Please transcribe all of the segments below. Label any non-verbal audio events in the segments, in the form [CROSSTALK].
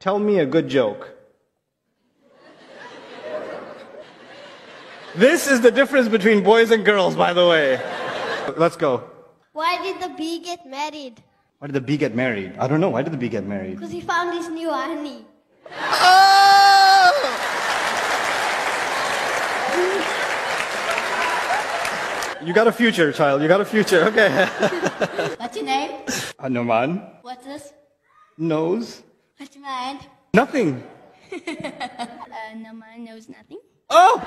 Tell me a good joke. This is the difference between boys and girls, by the way. Let's go. Why did the bee get married? Why did the bee get married? I don't know. Why did the bee get married? Because he found his new honey. Oh! You got a future, child. You got a future. Okay. [LAUGHS] What's your name? uh, Noman. What's this? Nose. What's mine? Nothing. [LAUGHS] Uh, no, mine knows nothing. Oh!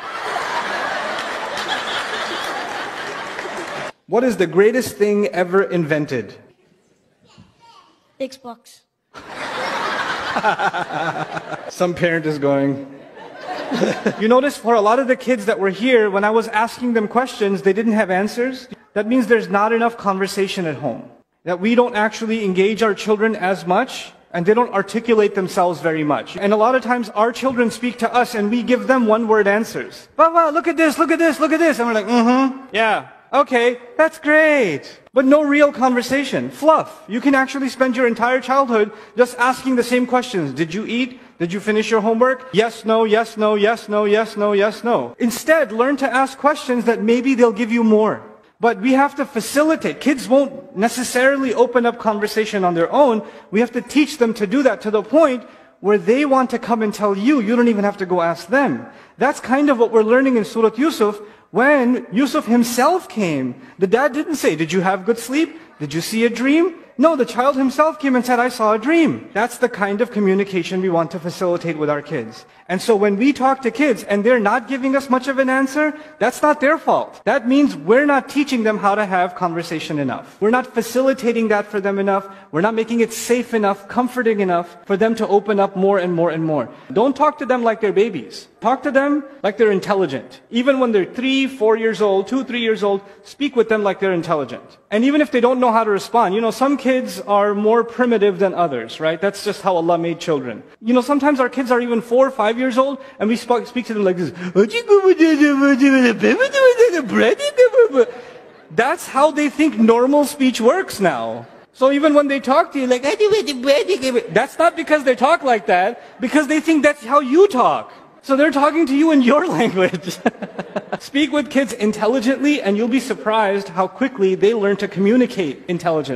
What is the greatest thing ever invented? Xbox. [LAUGHS] Some parent is going. [LAUGHS] you notice for a lot of the kids that were here, when I was asking them questions, they didn't have answers. That means there's not enough conversation at home. That we don't actually engage our children as much and they don't articulate themselves very much. And a lot of times our children speak to us and we give them one word answers. Wow, wow, look at this, look at this, look at this. And we're like, mm-hmm, yeah, okay, that's great. But no real conversation. Fluff. You can actually spend your entire childhood just asking the same questions. Did you eat? Did you finish your homework? Yes, no, yes, no, yes, no, yes, no, yes, no. Instead, learn to ask questions that maybe they'll give you more. But we have to facilitate. Kids won't necessarily open up conversation on their own. We have to teach them to do that to the point where they want to come and tell you. You don't even have to go ask them. That's kind of what we're learning in Surah Yusuf when Yusuf himself came. The dad didn't say, did you have good sleep? Did you see a dream? No, the child himself came and said, I saw a dream. That's the kind of communication we want to facilitate with our kids. And so when we talk to kids and they're not giving us much of an answer, that's not their fault. That means we're not teaching them how to have conversation enough. We're not facilitating that for them enough. We're not making it safe enough, comforting enough for them to open up more and more and more. Don't talk to them like they're babies. Talk to them like they're intelligent. Even when they're three, four years old, two, three years old, speak with them like they're intelligent. And even if they don't know how to respond, you know, some kids are more primitive than others, right? That's just how Allah made children. You know, sometimes our kids are even four, or five years old, and we speak to them like this. That's how they think normal speech works now. So even when they talk to you like, that's not because they talk like that, because they think that's how you talk. So they're talking to you in your [LAUGHS] language. Speak with kids intelligently and you'll be surprised how quickly they learn to communicate intelligently.